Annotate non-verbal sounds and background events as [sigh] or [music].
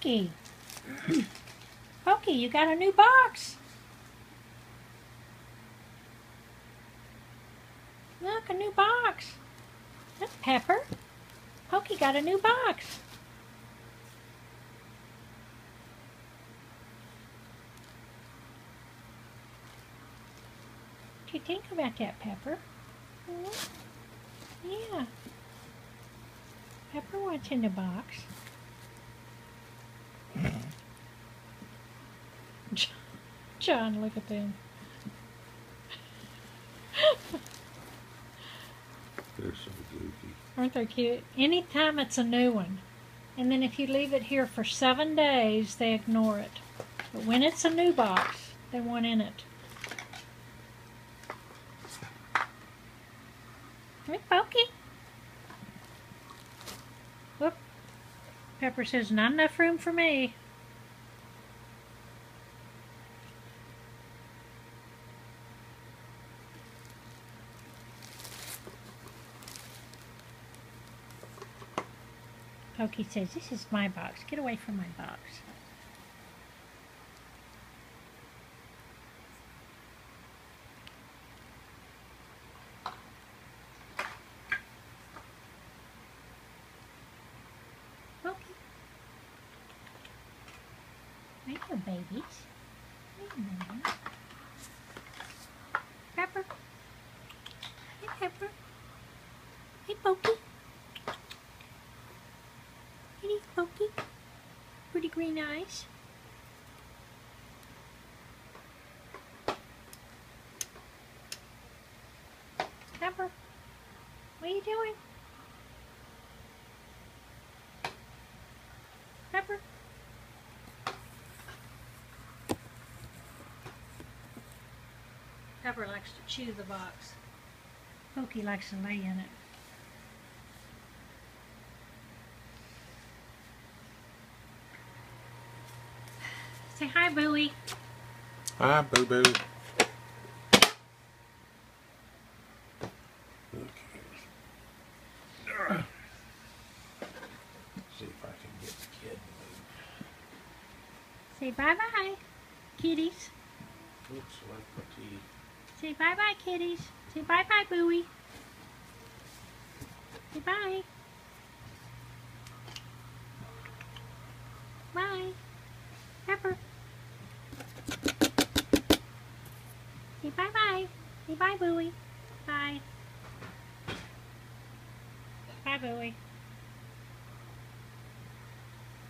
Pokey. Pokey, [clears throat] you got a new box. Look, a new box. That's Pepper. Pokey got a new box. What do you think about that, Pepper? Hmm? Yeah. Pepper what's in the box. John, look at them. They're so goofy. Aren't they cute? Anytime it's a new one. And then if you leave it here for seven days, they ignore it. But when it's a new box, they want in it. Hey, Pokey. Whoop. Pepper says, not enough room for me. Pokey says, this is my box. Get away from my box. Pokey. There you babies. There you go. Pepper. Hey, Pepper. Hey, Pokey. Hey, Pokey. Pretty eyes. Pepper, what are you doing? Pepper. Pepper likes to chew the box. Pokey likes to lay in it. Say hi, Bowie. Hi, boo boo. Okay. See if I can get the kid. Say bye-bye, kitties. Petite. Say bye-bye, kitties. Say bye-bye, Bowie. Say bye. Bye. Pepper. Say bye-bye. Say bye, Bowie. Bye. Bye, Bowie.